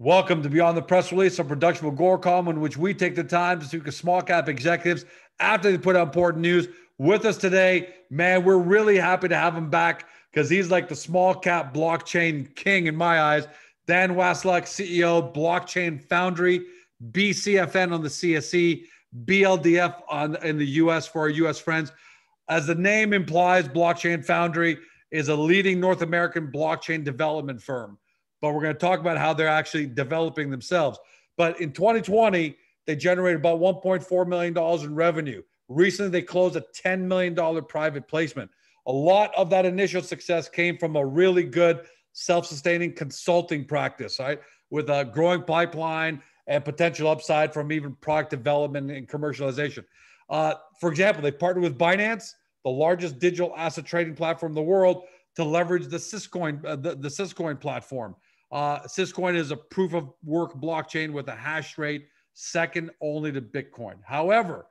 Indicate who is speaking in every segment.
Speaker 1: Welcome to Beyond the Press Release, a production of Agoracom, in which we take the time to speak with small cap executives after they put out important news. With us today, man, we're really happy to have him back because he's like the small cap blockchain king in my eyes. Dan Wasyluk, CEO, Blockchain Foundry, BCFN on the CSE, BLDF on in the US for our US friends. As the name implies, Blockchain Foundry is a leading North American blockchain development firm but we're going to talk about how they're actually developing themselves. But in 2020, they generated about $1.4 million in revenue. Recently, they closed a $10 million private placement. A lot of that initial success came from a really good self sustaining consulting practice, right? With a growing pipeline and potential upside from even product development and commercialization. Uh, for example, they partnered with Binance, the largest digital asset trading platform in the world, to leverage the Syscoin, uh, the, the Syscoin platform. Uh, Syscoin is a proof of work blockchain with a hash rate second only to Bitcoin. However,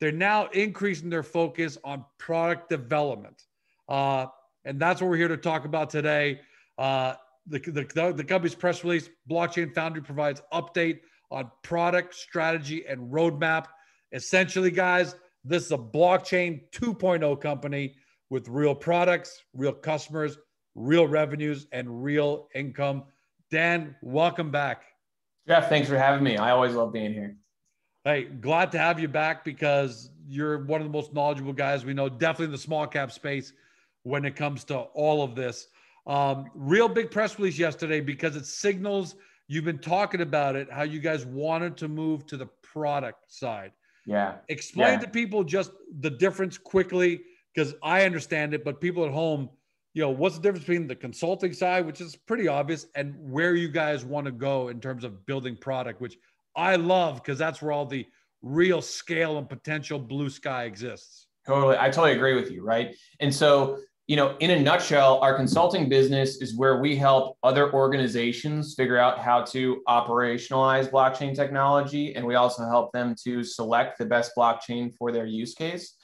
Speaker 1: they're now increasing their focus on product development. Uh, and that's what we're here to talk about today. Uh, the, the, the company's press release, Blockchain Foundry provides update on product strategy and roadmap. Essentially, guys, this is a blockchain 2.0 company with real products, real customers, real revenues, and real income Dan, welcome back.
Speaker 2: Jeff, thanks for having me. I always love being here.
Speaker 1: Hey, glad to have you back because you're one of the most knowledgeable guys we know, definitely in the small cap space when it comes to all of this. Um, real big press release yesterday because it signals you've been talking about it, how you guys wanted to move to the product side.
Speaker 2: Yeah.
Speaker 1: Explain
Speaker 2: yeah.
Speaker 1: to people just the difference quickly because I understand it, but people at home you know, what's the difference between the consulting side, which is pretty obvious, and where you guys want to go in terms of building product, which I love because that's where all the real scale and potential blue sky exists.
Speaker 2: Totally. I totally agree with you. Right. And so, you know, in a nutshell, our consulting business is where we help other organizations figure out how to operationalize blockchain technology. And we also help them to select the best blockchain for their use case.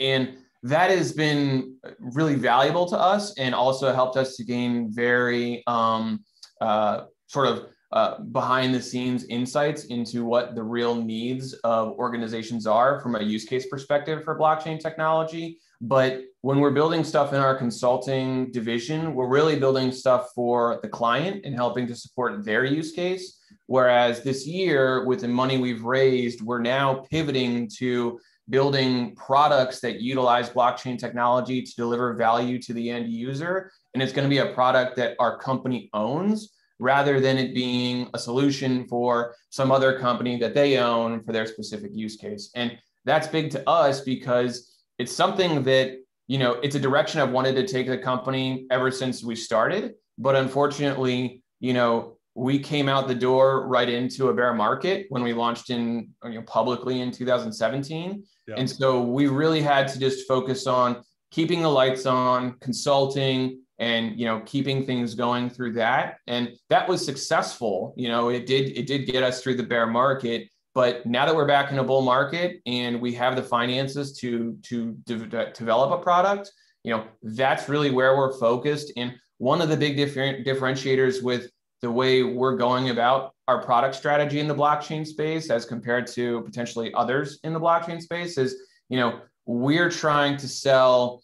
Speaker 2: And that has been really valuable to us and also helped us to gain very um, uh, sort of uh, behind the scenes insights into what the real needs of organizations are from a use case perspective for blockchain technology. But when we're building stuff in our consulting division, we're really building stuff for the client and helping to support their use case. Whereas this year, with the money we've raised, we're now pivoting to building products that utilize blockchain technology to deliver value to the end user. And it's going to be a product that our company owns rather than it being a solution for some other company that they own for their specific use case. And that's big to us because it's something that, you know, it's a direction I've wanted to take the company ever since we started. But unfortunately, you know, we came out the door right into a bear market when we launched in you know, publicly in 2017 yeah. and so we really had to just focus on keeping the lights on consulting and you know keeping things going through that. And that was successful. You know it did it did get us through the bear market. But now that we're back in a bull market and we have the finances to to de- develop a product you know that's really where we're focused. And one of the big different differentiators with the way we're going about our product strategy in the blockchain space as compared to potentially others in the blockchain space is you know we're trying to sell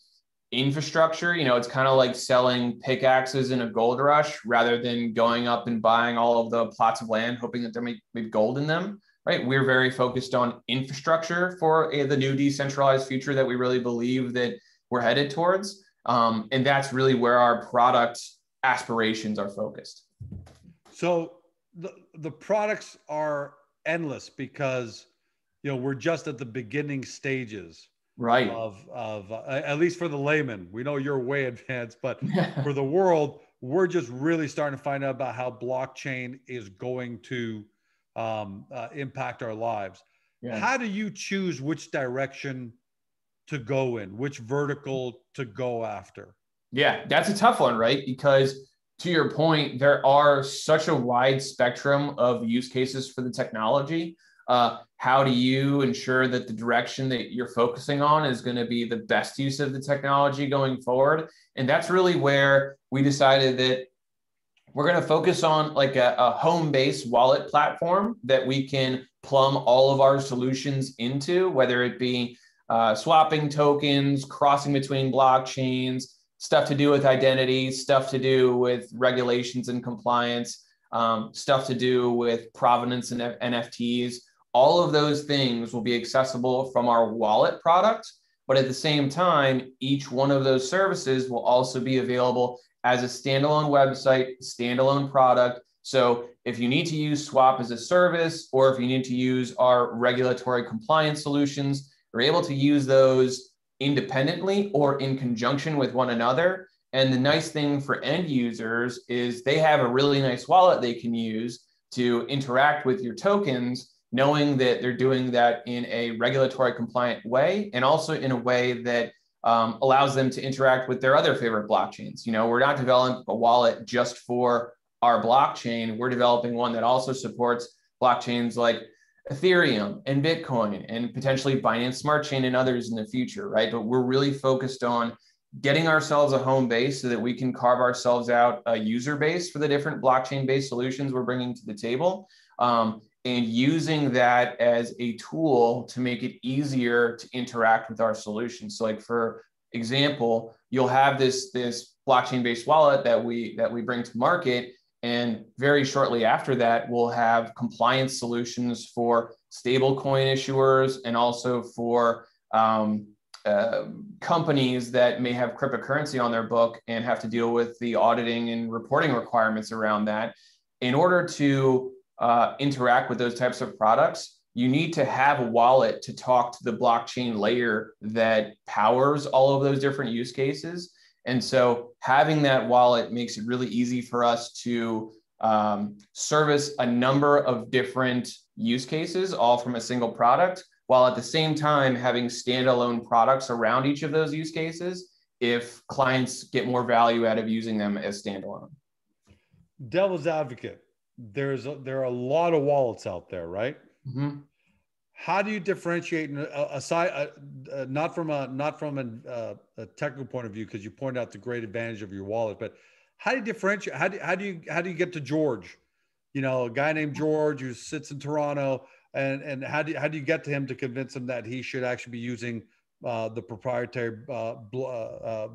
Speaker 2: infrastructure. You know it's kind of like selling pickaxes in a gold rush rather than going up and buying all of the plots of land hoping that there may be gold in them right? We're very focused on infrastructure for a, the new decentralized future that we really believe that we're headed towards. Um, and that's really where our product aspirations are focused
Speaker 1: so the the products are endless because you know we're just at the beginning stages
Speaker 2: right.
Speaker 1: of of uh, at least for the layman. We know you're way advanced but for the world we're just really starting to find out about how blockchain is going to um, uh, impact our lives. Yeah. how do you choose which direction to go in which vertical to go after?
Speaker 2: Yeah that's a tough one right? Because to your point, there are such a wide spectrum of use cases for the technology. Uh, how do you ensure that the direction that you're focusing on is going to be the best use of the technology going forward? And that's really where we decided that we're going to focus on like a, a home-based wallet platform that we can plumb all of our solutions into, whether it be uh, swapping tokens, crossing between blockchains, stuff to do with identity, stuff to do with regulations and compliance, um, stuff to do with provenance and NFTs. All of those things will be accessible from our wallet product. But at the same time, each one of those services will also be available as a standalone website, standalone product. So if you need to use Swap as a service, or if you need to use our regulatory compliance solutions, you're able to use those independently or in conjunction with one another. And the nice thing for end users is they have a really nice wallet they can use to interact with your tokens, knowing that they're doing that in a regulatory compliant way and also in a way that um, allows them to interact with their other favorite blockchains. You know, we're not developing a wallet just for our blockchain. We're developing one that also supports blockchains like Ethereum and Bitcoin and potentially Binance Smart Chain and others in the future, right? But we're really focused on getting ourselves a home base so that we can carve ourselves out a user base for the different blockchain based solutions we're bringing to the table. Um, and using that as a tool to make it easier to interact with our solutions. So like for example, you'll have this, this blockchain based wallet that we, that we bring to market and very shortly after that, we'll have compliance solutions for stablecoin issuers and also for um, uh, companies that may have cryptocurrency on their book and have to deal with the auditing and reporting requirements around that. In order to uh, interact with those types of products, you need to have a wallet to talk to the blockchain layer that powers all of those different use cases. And so having that wallet makes it really easy for us to um, service a number of different use cases, all from a single product, while at the same time having standalone products around each of those use cases if clients get more value out of using them as standalone.
Speaker 1: Devil's advocate, there's a, there are a lot of wallets out there, right? Mm-hmm how do you differentiate uh, aside uh, uh, not from a not from a, uh, a technical point of view because you point out the great advantage of your wallet but how do you differentiate how do, how do you how do you get to george? You know a guy named george who sits in toronto and and how do you, how do you get to him to convince him that he should actually be using uh, the proprietary uh, bl-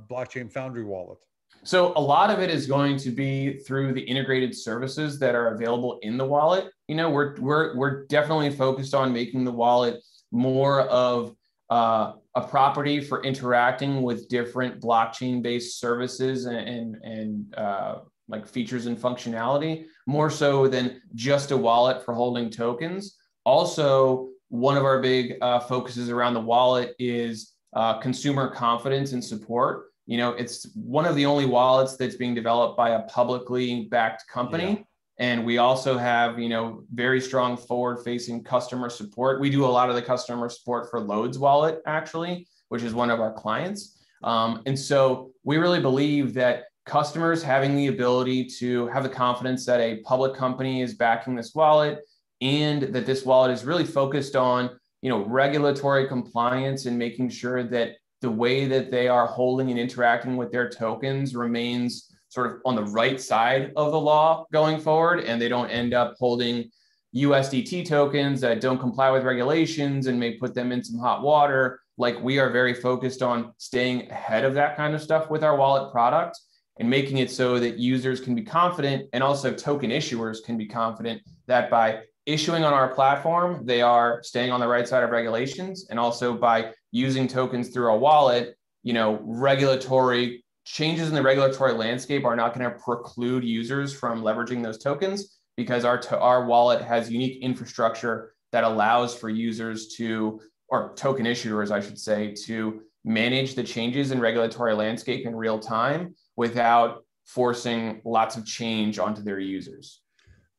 Speaker 1: blockchain foundry wallet
Speaker 2: so a lot of it is going to be through the integrated services that are available in the wallet. You know, we're we're we're definitely focused on making the wallet more of uh, a property for interacting with different blockchain-based services and and, and uh, like features and functionality, more so than just a wallet for holding tokens. Also, one of our big uh, focuses around the wallet is uh, consumer confidence and support you know it's one of the only wallets that's being developed by a publicly backed company. Yeah. and we also have you know very strong forward facing customer support. We do a lot of the customer support for loads wallet actually which is one of our clients. Um, and so we really believe that customers having the ability to have the confidence that a public company is backing this wallet and that this wallet is really focused on you know regulatory compliance and making sure that the way that they are holding and interacting with their tokens remains sort of on the right side of the law going forward, and they don't end up holding USDT tokens that don't comply with regulations and may put them in some hot water. Like we are very focused on staying ahead of that kind of stuff with our wallet product and making it so that users can be confident and also token issuers can be confident that by issuing on our platform, they are staying on the right side of regulations and also by using tokens through a wallet, you know, regulatory changes in the regulatory landscape are not going to preclude users from leveraging those tokens because our, to- our wallet has unique infrastructure that allows for users to, or token issuers, I should say, to manage the changes in regulatory landscape in real time without forcing lots of change onto their users.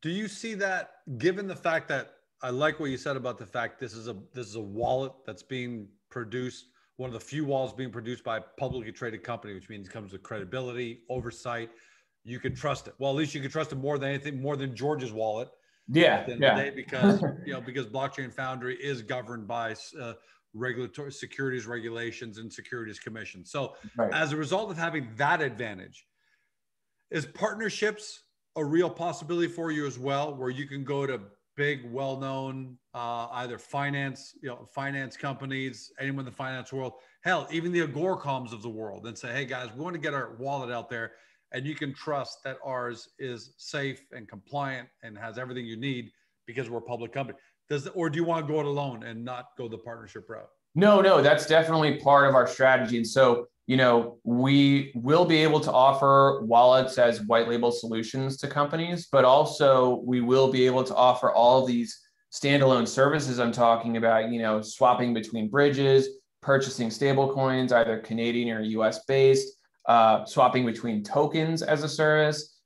Speaker 1: Do you see that given the fact that I like what you said about the fact this is a this is a wallet that's being produced, one of the few walls being produced by a publicly traded company, which means it comes with credibility, oversight. You can trust it. Well, at least you can trust it more than anything, more than George's wallet.
Speaker 2: Yeah, yeah.
Speaker 1: because you know because Blockchain Foundry is governed by uh, regulatory securities regulations and securities commission. So right. as a result of having that advantage, is partnerships a real possibility for you as well, where you can go to big, well-known uh, either finance, you know, finance companies, anyone in the finance world, hell, even the Agoracoms of the world, and say, "Hey guys, we want to get our wallet out there, and you can trust that ours is safe and compliant and has everything you need because we're a public company." Does or do you want to go it alone and not go the partnership route?
Speaker 2: No, no, that's definitely part of our strategy. And so, you know, we will be able to offer wallets as white label solutions to companies, but also we will be able to offer all these standalone services I'm talking about, you know, swapping between bridges, purchasing stable coins, either Canadian or US based, uh, swapping between tokens as a service.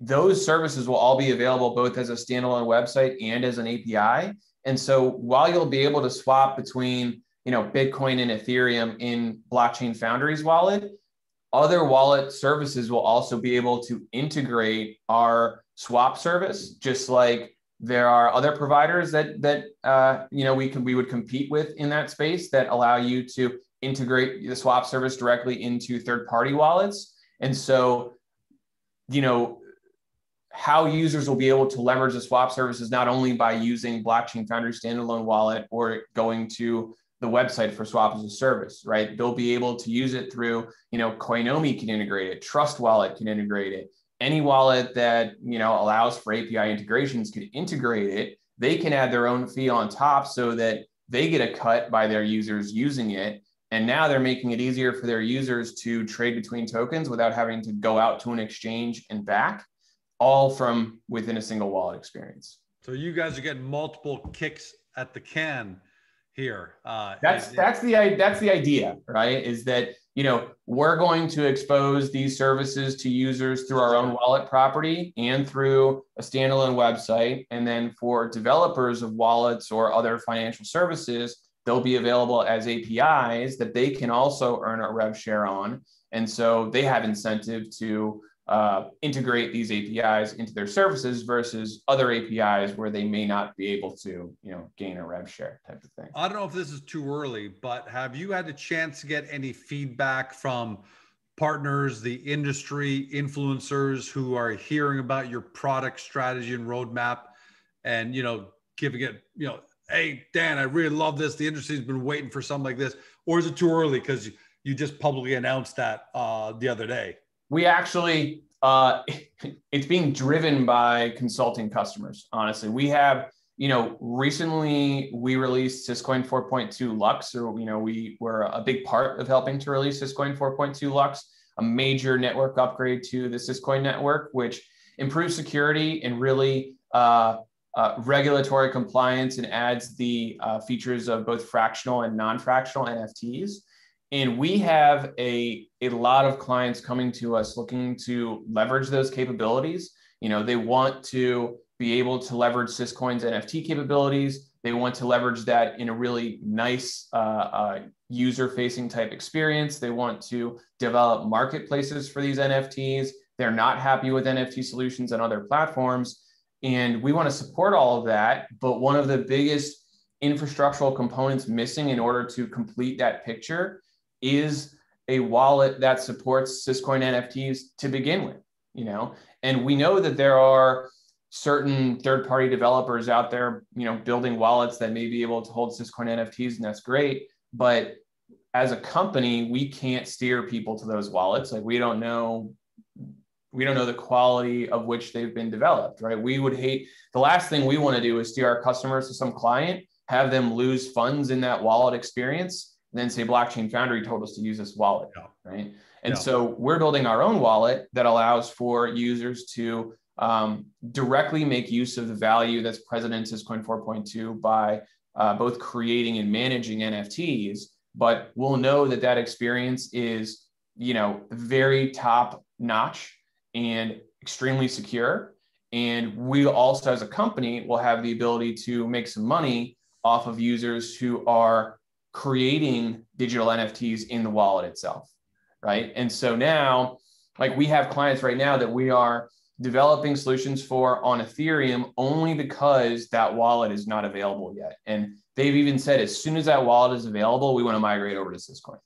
Speaker 2: Those services will all be available both as a standalone website and as an API. And so while you'll be able to swap between you know, Bitcoin and Ethereum in Blockchain Foundry's wallet, other wallet services will also be able to integrate our swap service, just like there are other providers that that uh, you know we can we would compete with in that space that allow you to integrate the swap service directly into third-party wallets. And so, you know, how users will be able to leverage the swap services not only by using Blockchain Foundry standalone wallet or going to the website for swap as a service, right? They'll be able to use it through, you know, Coinomi can integrate it, Trust Wallet can integrate it. Any wallet that, you know, allows for API integrations can integrate it. They can add their own fee on top so that they get a cut by their users using it. And now they're making it easier for their users to trade between tokens without having to go out to an exchange and back, all from within a single wallet experience.
Speaker 1: So you guys are getting multiple kicks at the can here. Uh,
Speaker 2: that's that's the that's the idea, right? Is that you know we're going to expose these services to users through our own wallet property and through a standalone website, and then for developers of wallets or other financial services, they'll be available as APIs that they can also earn a rev share on, and so they have incentive to uh, integrate these APIs into their services versus other APIs where they may not be able to, you know, gain a rev share type of thing.
Speaker 1: I don't know if this is too early, but have you had a chance to get any feedback from partners, the industry influencers who are hearing about your product strategy and roadmap and, you know, giving it, you know, hey, Dan, I really love this. The industry's been waiting for something like this. Or is it too early because you just publicly announced that uh, the other day?
Speaker 2: We actually uh, it's being driven by consulting customers honestly. We have you know recently we released syscoin 4.2 lux or you know we were a big part of helping to release syscoin 4.2 lux a major network upgrade to the syscoin network which improves security and really uh, uh, regulatory compliance and adds the uh, features of both fractional and non-fractional nfts and we have a, a lot of clients coming to us looking to leverage those capabilities. You know, they want to be able to leverage Syscoin's NFT capabilities. They want to leverage that in a really nice uh, uh, user facing type experience. They want to develop marketplaces for these NFTs. They're not happy with NFT solutions and other platforms. And we want to support all of that. But one of the biggest infrastructural components missing in order to complete that picture is a wallet that supports Syscoin NFTs to begin with, you know, and we know that there are certain third-party developers out there, you know, building wallets that may be able to hold Syscoin NFTs, and that's great. But as a company, we can't steer people to those wallets. Like we don't know, we don't know the quality of which they've been developed, right? We would hate the last thing we want to do is steer our customers to some client, have them lose funds in that wallet experience then say blockchain foundry told us to use this wallet yeah. right and yeah. so we're building our own wallet that allows for users to um, directly make use of the value that's present in syscoin 4.2 by uh, both creating and managing nfts but we'll know that that experience is you know very top notch and extremely secure and we also as a company will have the ability to make some money off of users who are creating digital NFTs in the wallet itself, right? And so now, like we have clients right now that we are developing solutions for on Ethereum only because that wallet is not available yet. And they've even said as soon as that wallet is available, we want to migrate over to Syscoin.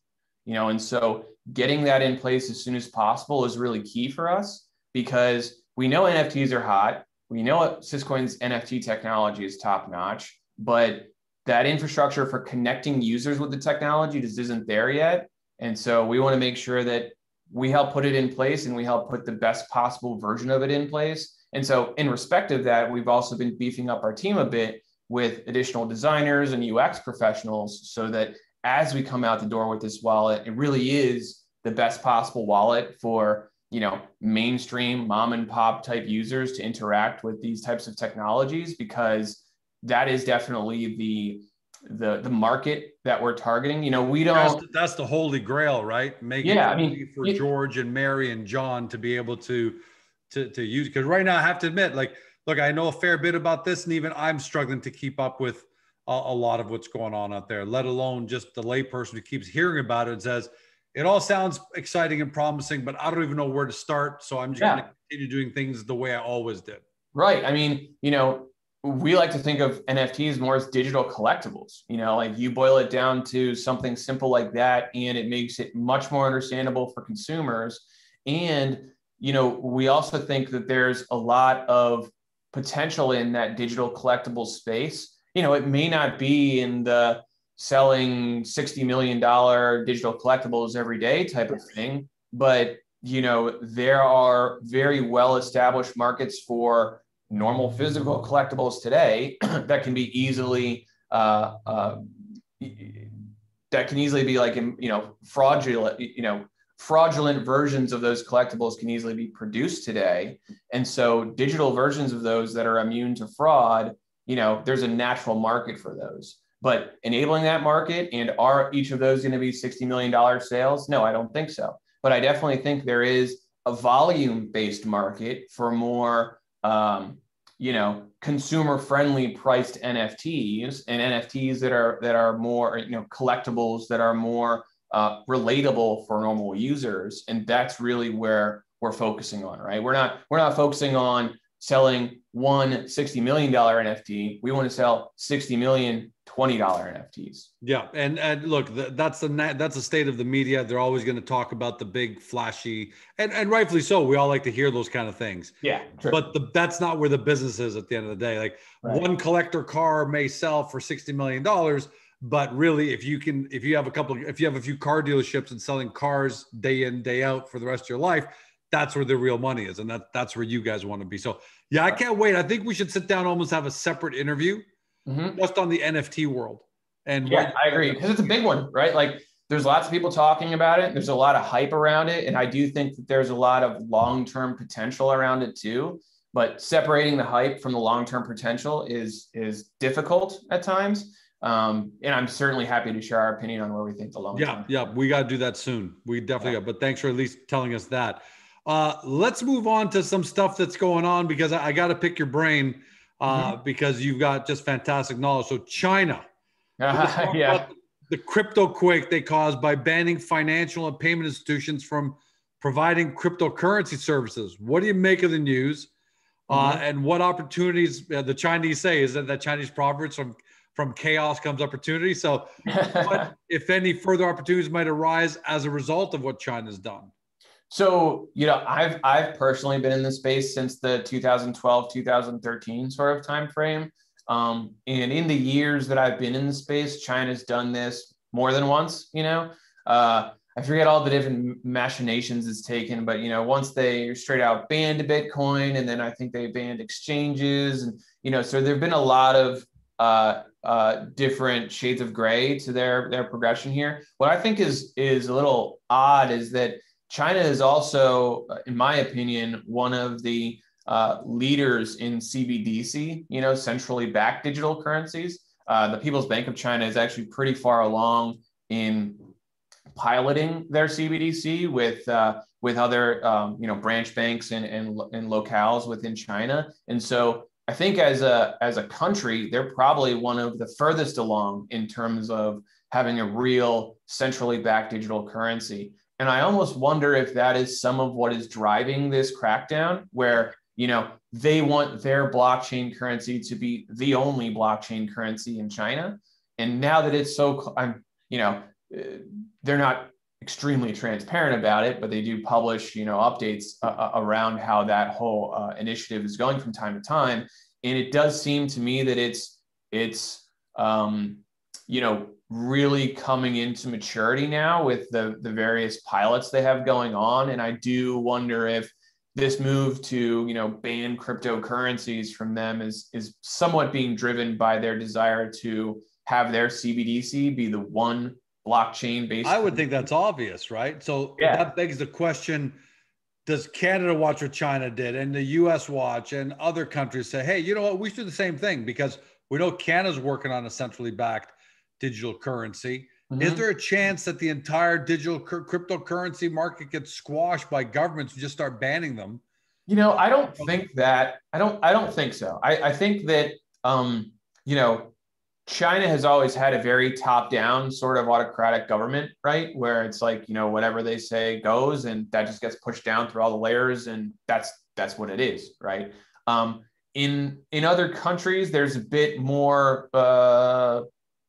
Speaker 2: You know, and so getting that in place as soon as possible is really key for us because we know NFTs are hot. We know Syscoin's NFT technology is top notch, but that infrastructure for connecting users with the technology just isn't there yet. And so we want to make sure that we help put it in place and we help put the best possible version of it in place. And so, in respect of that, we've also been beefing up our team a bit with additional designers and UX professionals so that as we come out the door with this wallet, it really is the best possible wallet for you know mainstream mom and pop type users to interact with these types of technologies because that is definitely the the the market that we're targeting. You know, we don't.
Speaker 1: That's, that's the holy grail, right? Making yeah, I mean, for it, George and Mary and John to be able to to to use because right now I have to admit, like, look, I know a fair bit about this, and even I'm struggling to keep up with a, a lot of what's going on out there. Let alone just the layperson who keeps hearing about it and says it all sounds exciting and promising, but I don't even know where to start. So I'm just yeah. going to continue doing things the way I always did.
Speaker 2: Right. I mean, you know, we like to think of NFTs more as digital collectibles. You know, like you boil it down to something simple like that, and it makes it much more understandable for consumers. And, you know, we also think that there's a lot of potential in that digital collectible space. You know, it may not be in the selling $60 million digital collectibles every day type of thing, but, you know, there are very well established markets for normal physical collectibles today that can be easily uh, uh, that can easily be like you know fraudulent you know fraudulent versions of those collectibles can easily be produced today. And so digital versions of those that are immune to fraud you know there's a natural market for those. But enabling that market and are each of those going to be 60 million dollar sales? No i don't think so. But i definitely think there is a volume based market for more um, you know consumer friendly priced nfts and nfts that are that are more you know collectibles that are more uh, relatable for normal users. And that's really where we're focusing on right? We're not we're not focusing on selling one $60 million nft we want to sell 60 million $20 NFTs.
Speaker 1: Yeah. And, and look, that's the, that's the state of the media. They're always going to talk about the big flashy and, and rightfully so. We all like to hear those kind of things.
Speaker 2: Yeah.
Speaker 1: True. But the, that's not where the business is at the end of the day. Like right. one collector car may sell for $60 million, but really if you can, if you have a couple, if you have a few car dealerships and selling cars day in, day out for the rest of your life, that's where the real money is. And that that's where you guys want to be. So yeah, I can't wait. I think we should sit down, almost have a separate interview mm-hmm. just on the NFT world. And
Speaker 2: yeah, what- I agree because it's a big one, right? Like there's lots of people talking about it. There's a lot of hype around it, and I do think that there's a lot of long-term potential around it too. But separating the hype from the long-term potential is is difficult at times. Um, and I'm certainly happy to share our opinion on where we think the long.
Speaker 1: Yeah, yeah, we got to do that soon. We definitely yeah. got. But thanks for at least telling us that. Uh, let's move on to some stuff that's going on because I, I got to pick your brain uh, mm-hmm. because you've got just fantastic knowledge. So China,
Speaker 2: uh, yeah,
Speaker 1: the crypto quake they caused by banning financial and payment institutions from providing cryptocurrency services. What do you make of the news? Uh, mm-hmm. and what opportunities uh, the Chinese say is that that Chinese proverbs from from chaos comes opportunity. So, what, if any further opportunities might arise as a result of what China's done?
Speaker 2: So, you know, I've I've personally been in the space since the 2012, 2013 sort of time frame. Um, and in the years that I've been in the space, China's done this more than once, you know. Uh, I forget all the different machinations it's taken, but you know, once they straight out banned Bitcoin, and then I think they banned exchanges, and you know, so there've been a lot of uh, uh, different shades of gray to their their progression here. What I think is is a little odd is that China is also, uh, in my opinion, one of the uh, leaders in CBDC, you know, centrally backed digital currencies. Uh, the People's Bank of China is actually pretty far along in piloting their CBDC with uh, with other um, you know branch banks and, and and locales within China. And so I think as a as a country, they're probably one of the furthest along in terms of having a real centrally backed digital currency. And I almost wonder if that is some of what is driving this crackdown, where you know they want their blockchain currency to be the only blockchain currency in China. And now that it's so, I'm you know, they're not extremely transparent about it, but they do publish, you know, updates uh, uh, around how that whole uh, initiative is going from time to time. And it does seem to me that it's it's um, you know really coming into maturity now with the the various pilots they have going on. And I do wonder if this move to you know ban cryptocurrencies from them is is somewhat being driven by their desire to have their CBDC be the one blockchain based.
Speaker 1: I would think that's obvious, right? So yeah. that begs the question does Canada watch what China did and the US watch and other countries say, hey, you know what, we should do the same thing because we know Canada's working on a centrally backed digital currency. Mm-hmm. Is there a chance that the entire digital cr- cryptocurrency market gets squashed by governments who just start banning them?
Speaker 2: You know, I don't think that. I don't. I don't think so. I, I think that um, you know China has always had a very top down sort of autocratic government, right? Where it's like, you know, whatever they say goes and that just gets pushed down through all the layers and that's that's what it is, right? Um, in in other countries, there's a bit more uh,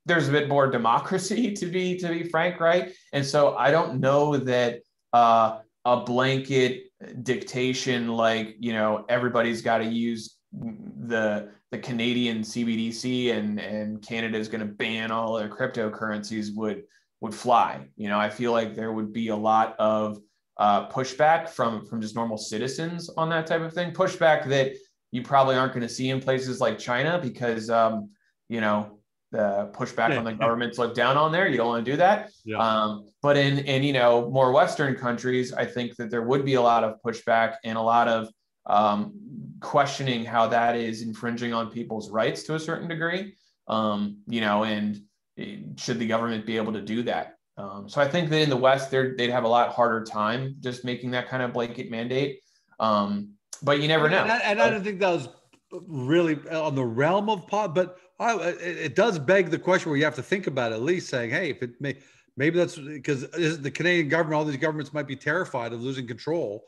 Speaker 2: there's a bit more democracy to be to be frank, right? And so I don't know that uh, a blanket dictation like you know everybody's got to use the the Canadian CBDC and and Canada is going to ban all their cryptocurrencies would would fly. You know, I feel like there would be a lot of uh, pushback from from just normal citizens on that type of thing. Pushback that you probably aren't going to see in places like China because um, you know the pushback on the governments look down on there. You don't want to do that. Yeah. Um, but in in you know more Western countries, I think that there would be a lot of pushback and a lot of um, questioning how that is infringing on people's rights to a certain degree. Um, you know, and should the government be able to do that? Um, so I think that in the West, they'd have a lot harder time just making that kind of blanket mandate. Um, but you never know.
Speaker 1: And I, and I don't think that was really on the realm of pot, but Oh, I, it does beg the question where you have to think about it, at least saying, hey, if it may, maybe that's because the Canadian government, all these governments might be terrified of losing control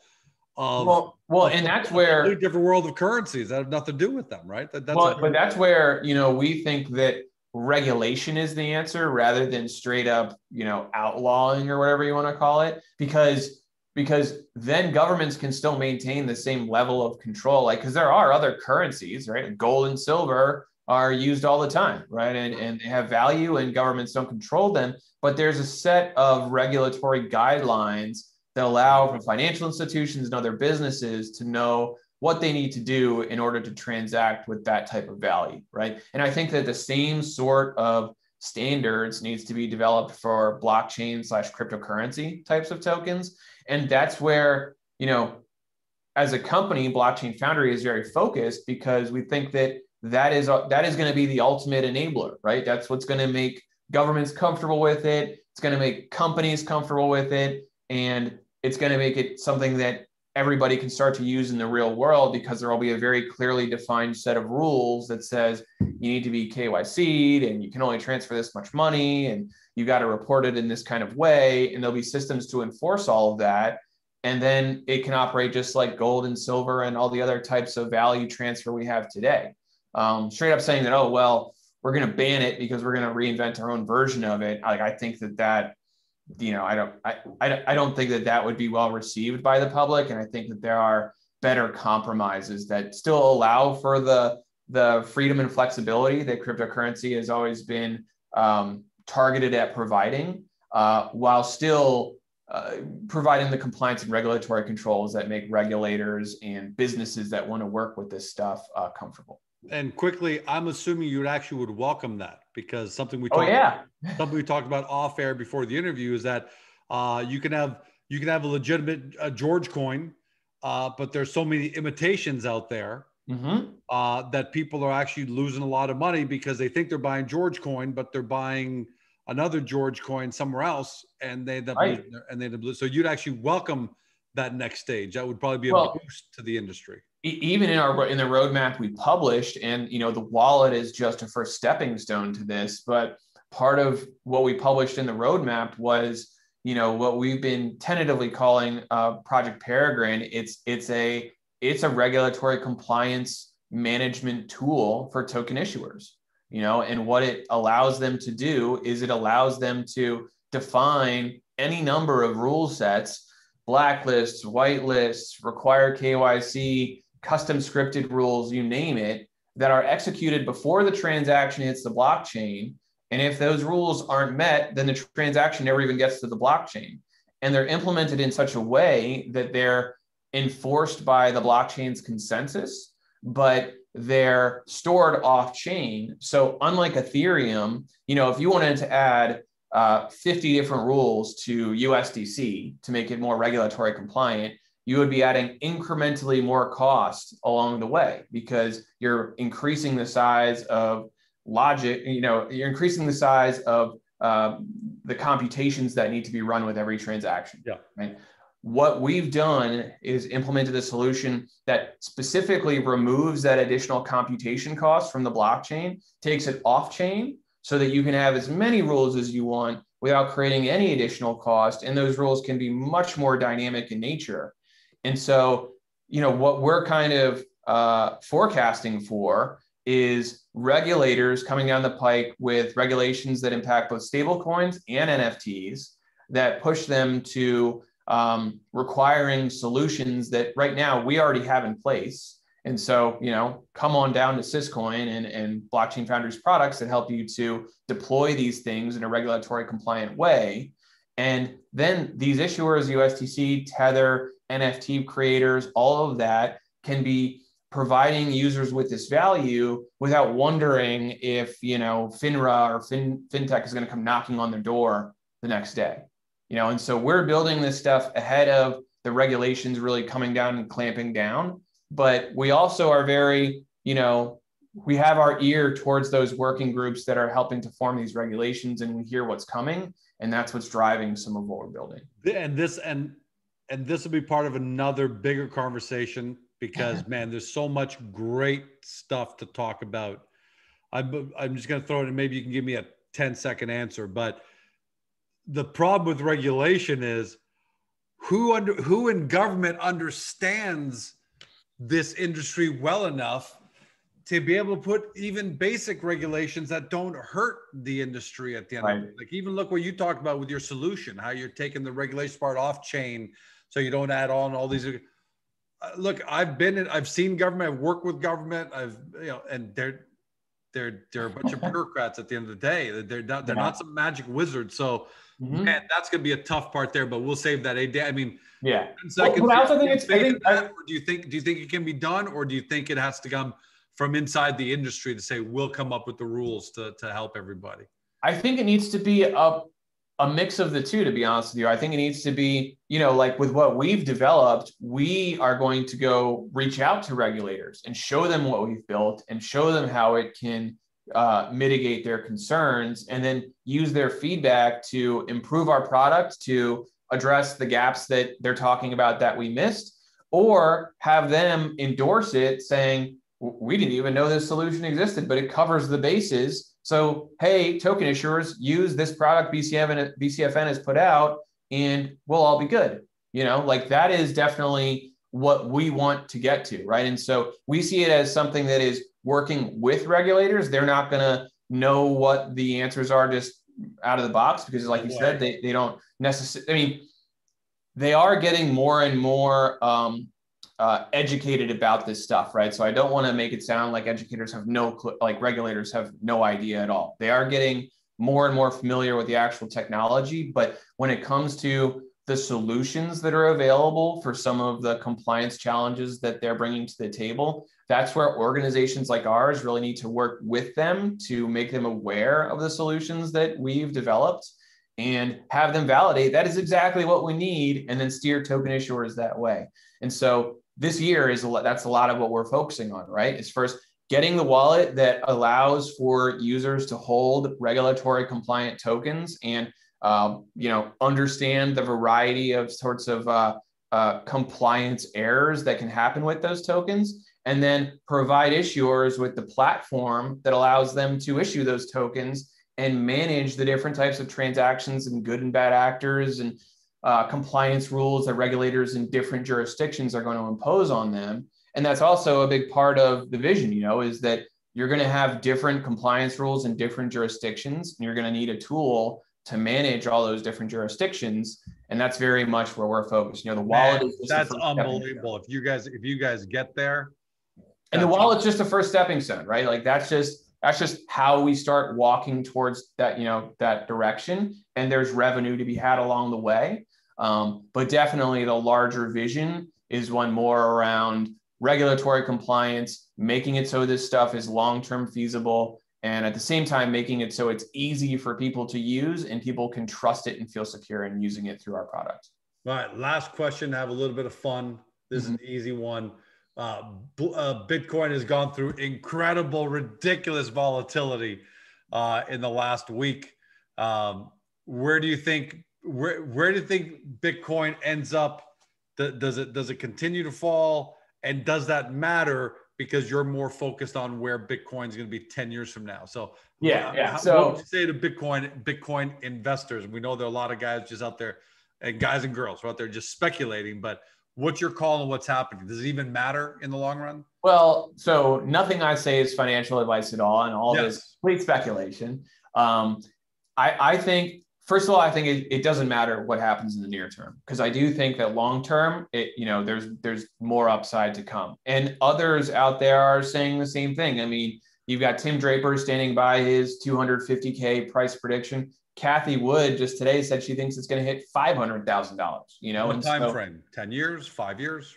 Speaker 2: of well, well, and that's where
Speaker 1: a different world of currencies that have nothing to do with them, right?
Speaker 2: That, that's well, but that's where you know we think that regulation is the answer rather than straight up you know outlawing or whatever you want to call it, because because then governments can still maintain the same level of control, like because there are other currencies, right? Gold and silver are used all the time, right? And, and they have value and governments don't control them. But there's a set of regulatory guidelines that allow for financial institutions and other businesses to know what they need to do in order to transact with that type of value, right? And I think that the same sort of standards needs to be developed for blockchain slash cryptocurrency types of tokens. And that's where, you know, as a company, Blockchain Foundry is very focused because we think that that is uh, that is going to be the ultimate enabler, right? That's what's going to make governments comfortable with it. It's going to make companies comfortable with it, and it's going to make it something that everybody can start to use in the real world because there will be a very clearly defined set of rules that says you need to be KYC'd and you can only transfer this much money and you got to report it in this kind of way. And there'll be systems to enforce all of that. And then it can operate just like gold and silver and all the other types of value transfer we have today. Um, straight up saying that, oh, well, we're going to ban it because we're going to reinvent our own version of it. Like, I think that that you know, I don't, I, I, I don't think that that would be well received by the public, and I think that there are better compromises that still allow for the the freedom and flexibility that cryptocurrency has always been um, targeted at providing, uh, while still uh, providing the compliance and regulatory controls that make regulators and businesses that want to work with this stuff uh, comfortable.
Speaker 1: And quickly, I'm assuming you actually would welcome that because something we
Speaker 2: oh, talked
Speaker 1: yeah. About, something we talked about off air before the interview is that uh, you can have you can have a legitimate uh, George coin, uh, but there's so many imitations out there mm-hmm. uh, that people are actually losing a lot of money because they think they're buying George coin, but they're buying another George coin somewhere else, and they right. and they so you'd actually welcome that next stage. That would probably be a well, boost to the industry
Speaker 2: even in our in the roadmap we published and you know the wallet is just a first stepping stone to this but part of what we published in the roadmap was you know what we've been tentatively calling uh, project peregrine. It's it's a it's a regulatory compliance management tool for token issuers you know and what it allows them to do is it allows them to define any number of rule sets, blacklists, whitelists, require KYC, custom scripted rules, you name it, that are executed before the transaction hits the blockchain. And if those rules aren't met, then the transaction never even gets to the blockchain. And they're implemented in such a way that they're enforced by the blockchain's consensus, but they're stored off chain. So unlike Ethereum, you know, if you wanted to add uh, 50 different rules to USDC to make it more regulatory compliant, you would be adding incrementally more cost along the way because you're increasing the size of logic, you know, you're increasing the size of uh, the computations that need to be run with every transaction.
Speaker 1: Yeah.
Speaker 2: Right. What we've done is implemented a solution that specifically removes that additional computation cost from the blockchain, takes it off chain so that you can have as many rules as you want without creating any additional cost. And those rules can be much more dynamic in nature. And so, you know, what we're kind of uh, forecasting for is regulators coming down the pike with regulations that impact both stablecoins and NFTs that push them to um, requiring solutions that right now we already have in place. And so, you know, come on down to Syscoin and, and Blockchain Foundries products that help you to deploy these things in a regulatory compliant way. And then these issuers, USDC, Tether, NFT creators, all of that can be providing users with this value without wondering if, you know, FINRA or fin, FinTech is going to come knocking on their door the next day you know? And so we're building this stuff ahead of the regulations really coming down and clamping down but we also are very you know we have our ear towards those working groups that are helping to form these regulations and we hear what's coming and that's what's driving some of what we're building.
Speaker 1: And this and and this will be part of another bigger conversation because uh-huh. man there's so much great stuff to talk about i'm, I'm just going to throw it and maybe you can give me a 10 second answer but the problem with regulation is who under who in government understands this industry well enough to be able to put even basic regulations that don't hurt the industry at the end right. of it. Like even look what you talked about with your solution, how you're taking the regulation part off chain so you don't add on all these. Uh, look, I've been in, I've seen government, I've worked with government, I've you know, and they're they're they're a bunch of bureaucrats at the end of the day. They're not they're not some magic wizards. So Mm-hmm. Man, that's going to be a tough part there, but we'll save that a day. I mean,
Speaker 2: yeah.
Speaker 1: Seconds. Well, I also think it's. I think, that, do you think? Do you think it can be done, or do you think it has to come from inside the industry to say we'll come up with the rules to to help everybody?
Speaker 2: I think it needs to be a a mix of the two. To be honest with you, I think it needs to be you know like with what we've developed, we are going to go reach out to regulators and show them what we've built and show them how it can uh, mitigate their concerns and then use their feedback to improve our product to address the gaps that they're talking about that we missed or have them endorse it saying we didn't even know this solution existed but it covers the bases so hey token issuers use this product bcfn, bcfn has put out and we'll all be good. You know like that is definitely what we want to get to right? And so we see it as something that is working with regulators, they're not going to know what the answers are just out of the box because, like you said, they, they don't necessarily, I mean, they are getting more and more um, uh, educated about this stuff, right? So I don't want to make it sound like educators have no, cl- like regulators have no idea at all. They are getting more and more familiar with the actual technology. But when it comes to the solutions that are available for some of the compliance challenges that they're bringing to the table. That's where organizations like ours really need to work with them to make them aware of the solutions that we've developed and have them validate that is exactly what we need and then steer token issuers that way. And so this year is a lot, that's a lot of what we're focusing on, right? Is first getting the wallet that allows for users to hold regulatory compliant tokens and um, you know, understand the variety of sorts of uh, uh, compliance errors that can happen with those tokens, and then provide issuers with the platform that allows them to issue those tokens and manage the different types of transactions and good and bad actors and uh, compliance rules that regulators in different jurisdictions are going to impose on them. And that's also a big part of the vision, you know, is that you're going to have different compliance rules in different jurisdictions, and you're going to need a tool to manage all those different jurisdictions. And that's very much where we're focused. You know, the wallet
Speaker 1: Man,
Speaker 2: is
Speaker 1: that's unbelievable. If you guys if you guys get there,
Speaker 2: and the wallet's just the first stepping stone, right? Like that's just that's just how we start walking towards that you know that direction. And there's revenue to be had along the way. Um, but definitely the larger vision is one more around regulatory compliance, making it so this stuff is long term feasible, and at the same time, making it so it's easy for people to use and people can trust it and feel secure in using it through our product.
Speaker 1: All right, last question. Have a little bit of fun. This mm-hmm. is an easy one. Uh, uh, Bitcoin has gone through incredible, ridiculous volatility uh, in the last week. Um, where do you think where where do you think Bitcoin ends up? Does it does it continue to fall? And does that matter because you're more focused on where Bitcoin is going to be 10 years from now? So
Speaker 2: yeah, yeah.
Speaker 1: How,
Speaker 2: so
Speaker 1: what would you say to Bitcoin Bitcoin investors? We know there are a lot of guys just out there, and guys and girls are out there just speculating. But what's your call on what's happening? Does it even matter in the long run?
Speaker 2: Well, so nothing I say is financial advice at all, and all yes. this complete speculation. Um, I, I think first of all, I think it, it doesn't matter what happens in the near term because I do think that long term, it you know, there's there's more upside to come, and others out there are saying the same thing. I mean, you've got Tim Draper standing by his 250k price prediction. Cathie Wood just today said she thinks it's going to hit five hundred thousand dollars. You know,
Speaker 1: what time so, frame? Ten years? Five years?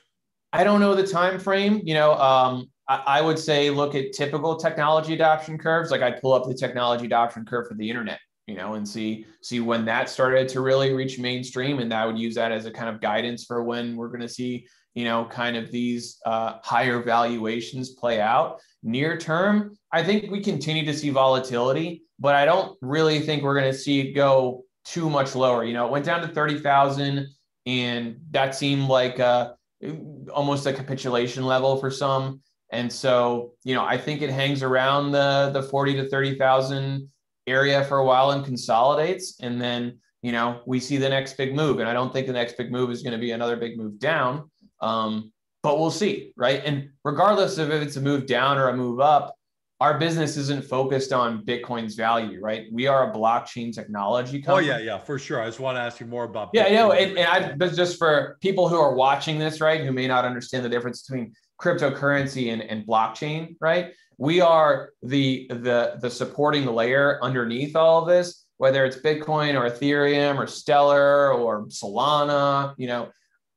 Speaker 2: I don't know the time frame. You know, um, I, I would say look at typical technology adoption curves. Like I'd pull up the technology adoption curve for the internet you know, and see see when that started to really reach mainstream, and that would use that as a kind of guidance for when we're going to see, you know, kind of these uh, higher valuations play out. Near term, I think we continue to see volatility, but I don't really think we're going to see it go too much lower. You know, it went down to thirty thousand, and that seemed like a, almost a capitulation level for some. And so, you know, I think it hangs around the the forty to thirty thousand area for a while and consolidates. And then you know we see the next big move. And i don't think the next big move is going to be another big move down. Um, but we'll see right? And regardless of if it's a move down or a move up our business isn't focused on bitcoin's value right? We are a blockchain technology company.
Speaker 1: oh yeah yeah for sure. I just want to ask you more about
Speaker 2: yeah you know and, and i but just for people who are watching this right who may not understand the difference between cryptocurrency and, and blockchain right we are the the the supporting layer underneath all of this whether it's bitcoin or ethereum or stellar or solana you know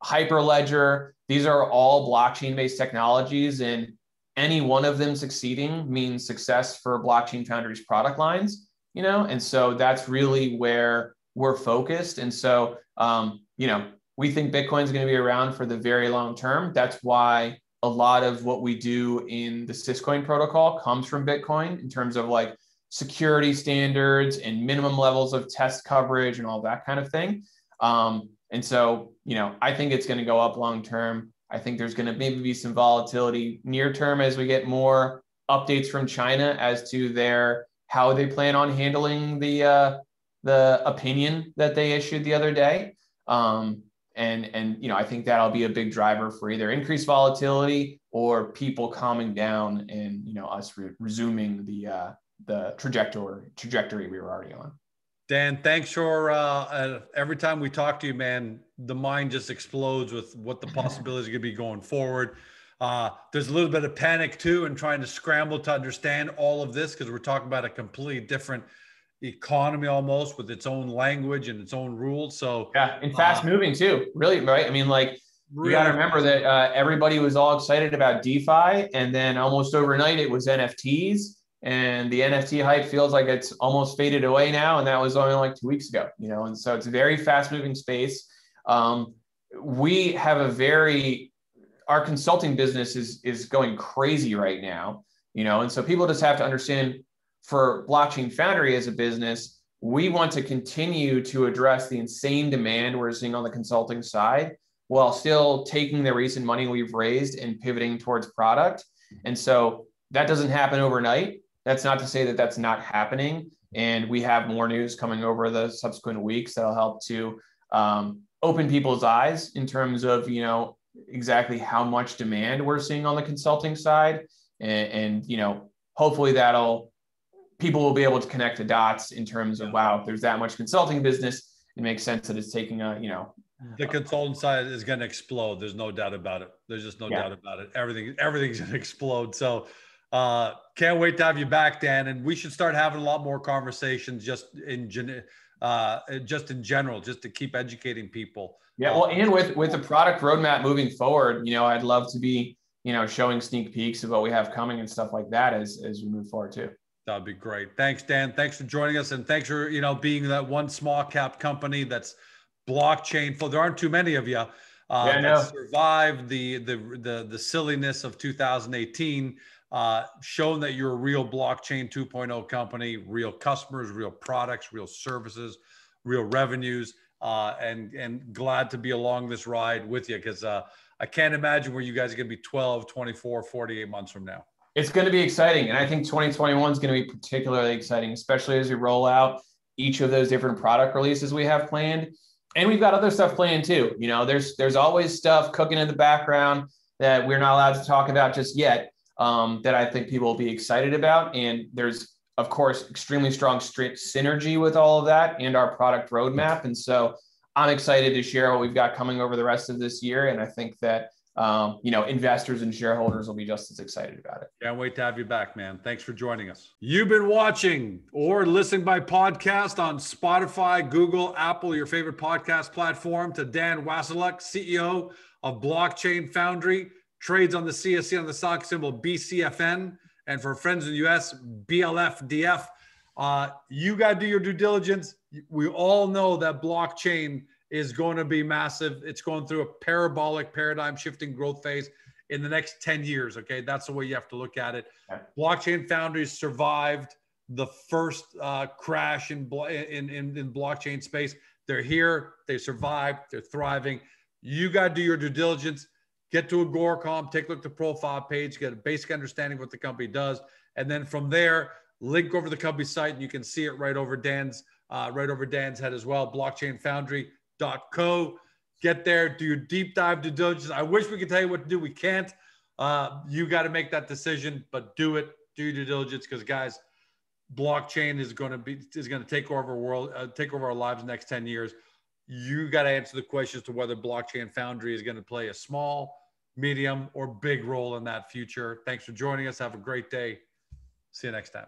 Speaker 2: hyperledger. These are all blockchain based technologies and any one of them succeeding means success for blockchain foundry's product lines you know? And so that's really where we're focused. And so um, you know we think bitcoin is going to be around for the very long term. That's why a lot of what we do in the Syscoin protocol comes from Bitcoin in terms of like security standards and minimum levels of test coverage and all that kind of thing. Um, and so, you know, I think it's going to go up long term. I think there's going to maybe be some volatility near term as we get more updates from China as to their how they plan on handling the uh, the opinion that they issued the other day. Um, and and you know i think that'll be a big driver for either increased volatility or people calming down and you know us re- resuming the uh, the trajectory trajectory we were already on.
Speaker 1: Dan thanks for uh, every time we talk to you man the mind just explodes with what the possibilities are going to be going forward. Uh, there's a little bit of panic too and trying to scramble to understand all of this because we're talking about a completely different economy almost with its own language and its own rules. So
Speaker 2: yeah, and fast uh, moving too. Really, right? I mean, like really you got to remember that uh, everybody was all excited about DeFi, and then almost overnight it was NFTs, and the NFT hype feels like it's almost faded away now, and that was only like two weeks ago. You know, and so it's a very fast moving space. Um, we have a very our consulting business is is going crazy right now. You know, and so people just have to understand for Blockchain Foundry as a business, we want to continue to address the insane demand we're seeing on the consulting side while still taking the recent money we've raised and pivoting towards product. And so that doesn't happen overnight. That's not to say that that's not happening. And we have more news coming over the subsequent weeks that'll help to um, open people's eyes in terms of, you know, exactly how much demand we're seeing on the consulting side. And, and you know, hopefully that'll people will be able to connect the dots in terms of wow, if there's that much consulting business, it makes sense that it's taking a you know
Speaker 1: the consultant side is going to explode. There's no doubt about it. There's just no yeah. doubt about it. Everything everything's going to explode. So uh, can't wait to have you back, Dan. And we should start having a lot more conversations just in uh, just in general, just to keep educating people.
Speaker 2: Yeah, well, and with with the product roadmap moving forward, you know, I'd love to be you know showing sneak peeks of what we have coming and stuff like that as as we move forward too.
Speaker 1: That'd be great. Thanks, Dan. Thanks for joining us, and thanks for you know being that one small cap company that's blockchain. For there aren't too many of you. Uh, yeah, that survived the, the the the silliness of 2018 uh, shown that you're a real blockchain 2.0 company, real customers, real products, real services, real revenues, uh, and and glad to be along this ride with you because uh, I can't imagine where you guys are going to be 12, 24, 48 months from now.
Speaker 2: It's going to be exciting, and I think 2021 is going to be particularly exciting, especially as we roll out each of those different product releases we have planned. And we've got other stuff planned too. You know, there's there's always stuff cooking in the background that we're not allowed to talk about just yet um, that I think people will be excited about. And there's, of course, extremely strong synergy with all of that and our product roadmap. And so I'm excited to share what we've got coming over the rest of this year. And I think that um, you know, investors and shareholders will be just as excited about it.
Speaker 1: Can't wait to have you back, man. Thanks for joining us. You've been watching or listening by podcast on Spotify, Google, Apple, your favorite podcast platform to Dan Wasyluk, CEO of Blockchain Foundry trades on the CSE on the stock symbol BCFN, and for friends in the US, BLFDF. Uh, you got to do your due diligence. We all know that blockchain is going to be massive. It's going through a parabolic paradigm shifting growth phase in the next 10 years. Okay. That's the way you have to look at it. Blockchain foundries survived the first uh, crash in, in, in, in blockchain space. They're here, they survived, they're thriving. You got to do your due diligence get to Agoracom, take a look at the profile page, get a basic understanding of what the company does. And then from there, link over to the company site and you can see it right over Dan's, uh, right over Dan's head as well, blockchainfoundry.co. Get there, do your deep dive due diligence. I wish we could tell you what to do. We can't. Uh, you got to make that decision, but do it, do your due diligence because guys, blockchain is going to be is going to take over our world, uh, take over our lives next 10 years. You got to answer the question as to whether blockchain foundry is going to play a small medium, or big role in that future. Thanks for joining us. Have a great day. See you next time.